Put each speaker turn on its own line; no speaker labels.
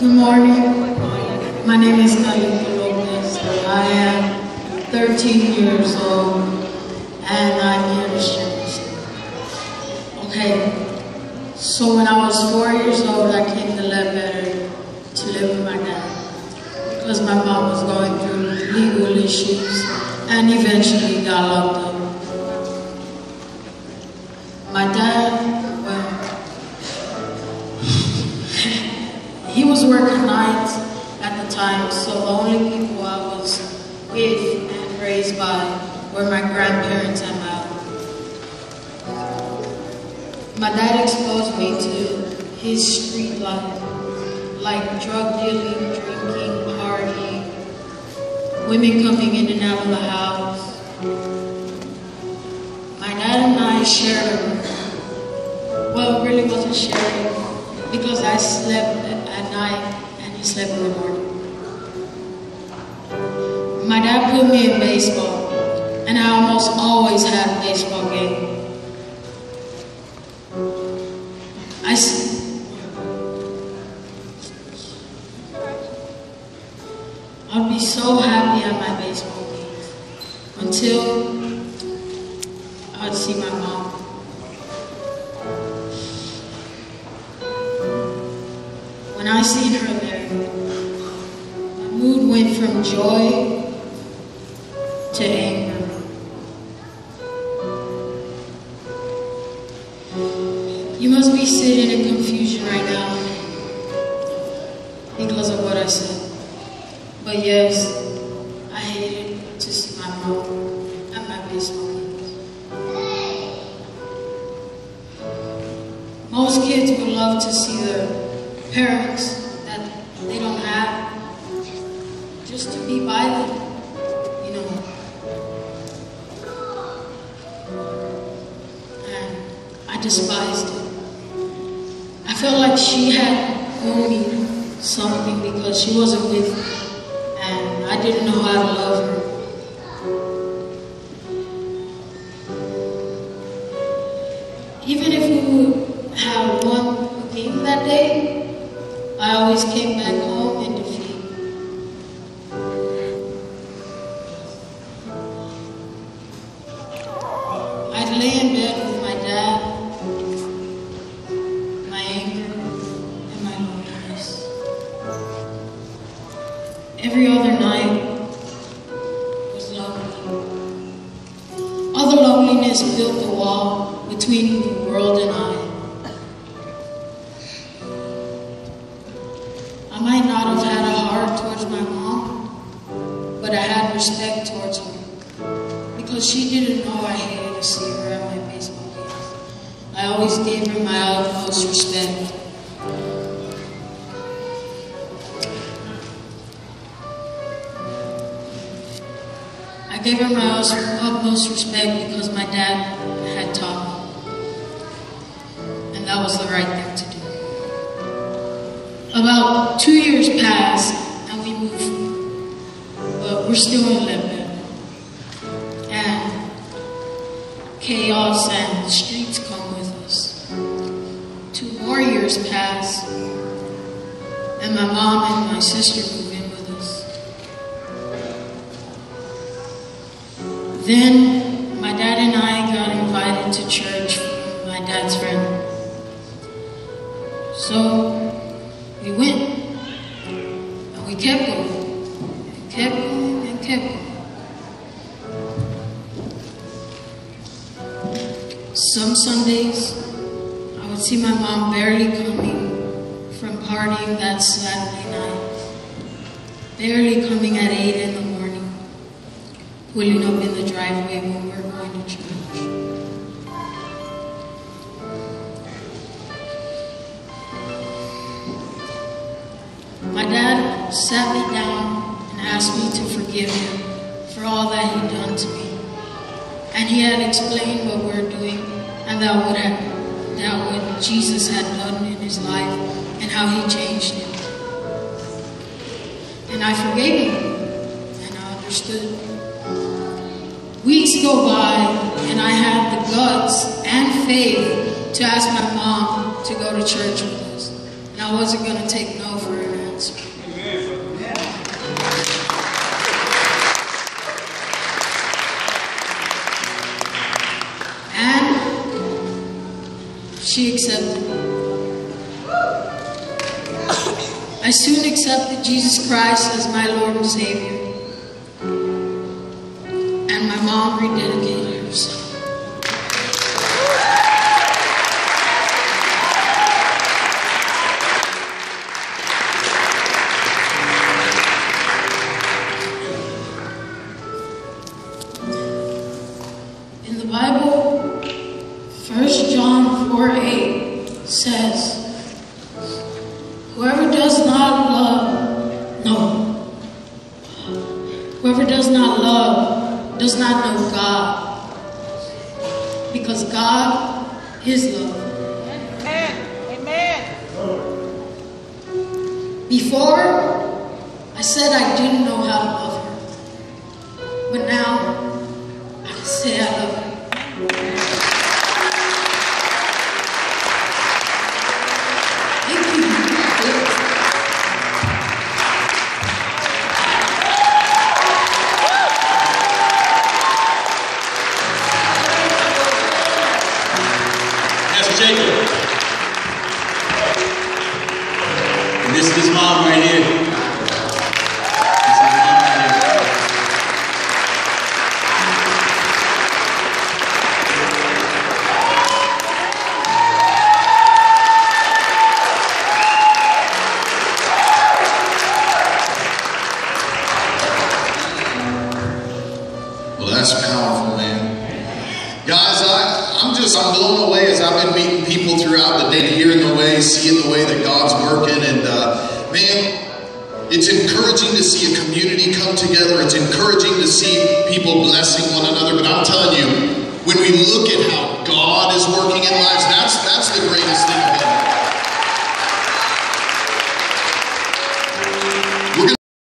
Good morning. My name is Kaliki Lopez. I am 13 years old and I'm here to. Okay, so when I was four years old, I came to Ledbetter to live with my dad because my mom was going through legal issues and eventually got locked up. He was working nights at the time, so the only people I was with and raised by were my grandparents and my my dad exposed me to his street life, like drug dealing, drinking, partying, women coming in and out of the house. My dad and I shared. Well, really wasn't sharing because I slept at night and he slept in the morning. My dad put me in baseball, and I almost always had a baseball game. I I'd be so happy at my baseball games until I'd see my mom. Seen her there, my mood went from joy to anger. You must be sitting in confusion right now because of what I said. But yes, I hated to see my mom at my baseball games. Most kids would love to see their parents that they don't have just to be by them, you know. And I despised it. I felt like she had owed me something because she wasn't with me and I didn't know how to love her. Always came back home in defeat. I'd lay in bed with my dad, my anger, and my loneliness. Every other night was lonely. All the loneliness built the wall between the world and I. I my mom, but I had respect towards her because she didn't know I hated to see her at my baseball games. I always gave her my utmost respect. I gave her my utmost respect because my dad had taught me. And that was the right thing to do. About two years passed we're still in Ledbetter. And chaos and the streets come with us. Two more years pass and my mom and my sister move in with us. Then my dad and I got invited to church from my dad's friend. So we went and we kept Some Sundays I would see my mom barely coming from partying that Saturday night, barely coming at 8 in the morning pulling up in the driveway when we were going to church. My dad sat me down and asked me to forgive him for all that he'd done to me. And he had explained what we were doing and that what, that what Jesus had done in his life and how he changed him. And I forgave him and I understood. Weeks go by, and I had the guts and faith to ask my mom to go to church with us. And I wasn't going to take no for I soon accepted Jesus Christ as my Lord and Savior. And my mom rededicated says, Whoever does not love, no. Whoever does not love does not know God. Because God is love.
Amen. Amen.
Before, I said I didn't
Jacob. And. This is his mom right here.
Well, that's powerful, man. Just, I'm blown away as I've been meeting people throughout the day, hearing the way, seeing the way that God's working. And uh, man, it's encouraging to see a community come together. It's encouraging to see people blessing one another. But I'm telling you, when we look at how God is working in lives, that's, that's the greatest thing.